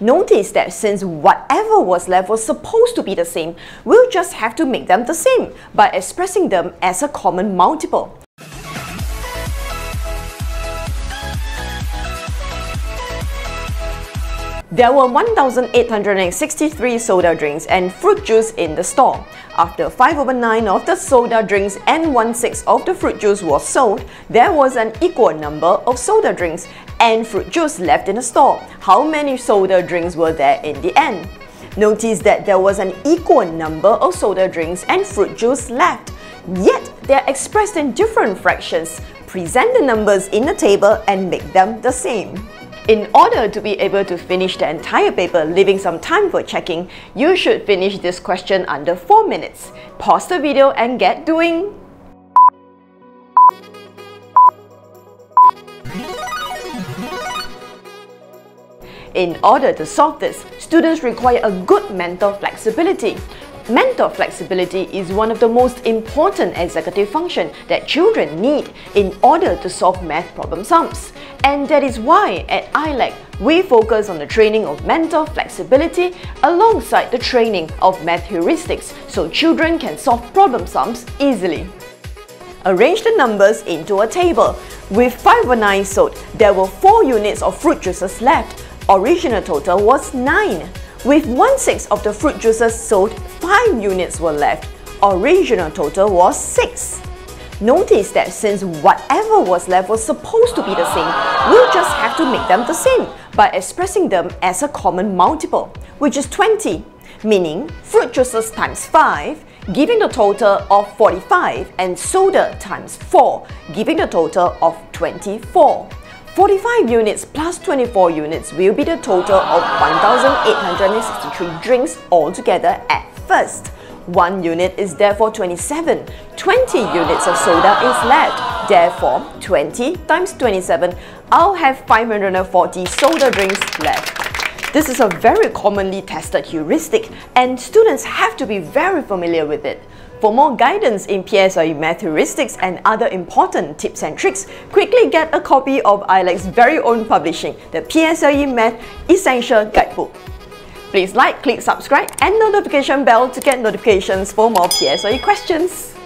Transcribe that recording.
Notice that since whatever was left was supposed to be the same, we'll just have to make them the same by expressing them as a common multiple. There were 1,863 soda drinks and fruit juice in the store. After 5 over 9 of the soda drinks and 1 6 of the fruit juice was sold, there was an equal number of soda drinks and fruit juice left in the store. How many soda drinks were there in the end? Notice that there was an equal number of soda drinks and fruit juice left, yet they are expressed in different fractions. Present the numbers in the table and make them the same. In order to be able to finish the entire paper leaving some time for checking, you should finish this question under 4 minutes. Pause the video and get doing! In order to solve this, students require a good mental flexibility. Mental flexibility is one of the most important executive functions that children need in order to solve math problem sums. And that is why at ILLAC, we focus on the training of mental flexibility alongside the training of math heuristics so children can solve problem sums easily. Arrange the numbers into a table. With 5 over 9 sold, there were 4 units of fruit juices left. Original total was 9. With 1 6 of the fruit juices sold, 5 units were left. Original total was 6. Notice that since whatever was left was supposed to be the same, we'll just have to make them the same by expressing them as a common multiple, which is 20, meaning fruit juices times 5, giving the total of 45 and soda times 4, giving the total of 24. 45 units plus 24 units will be the total of 1,863 drinks altogether at first. One unit is therefore 27. 20 units of soda is left. Therefore, 20 times 27, I'll have 540 soda drinks left. This is a very commonly tested heuristic and students have to be very familiar with it. For more guidance in PSLE math heuristics and other important tips and tricks, quickly get a copy of ILLAC's very own publishing, the PSLE Math Essential Guidebook. Please like, click subscribe and notification bell to get notifications for more PSLE questions.